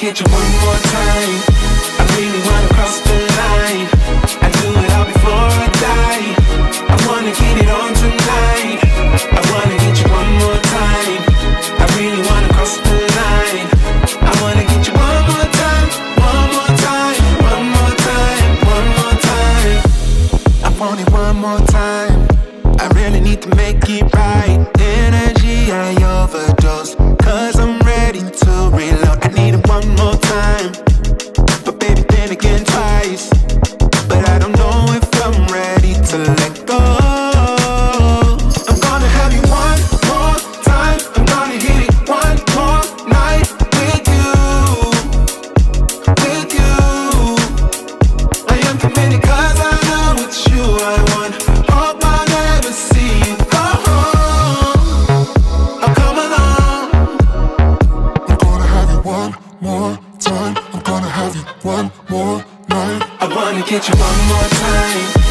get you one more time. I really wanna cross. kinda need to make it right. Energy more time. I'm gonna have you one more night. I wanna get you one more time.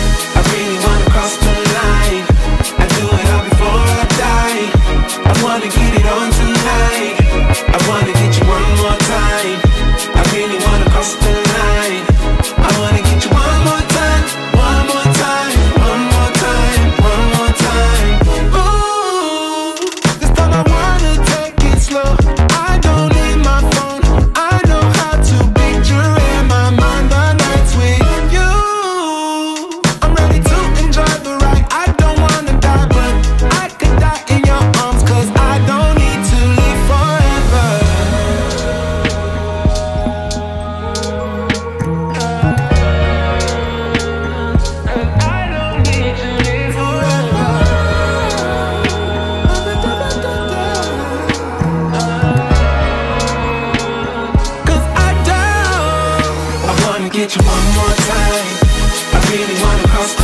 get you one more time. I really wanna cross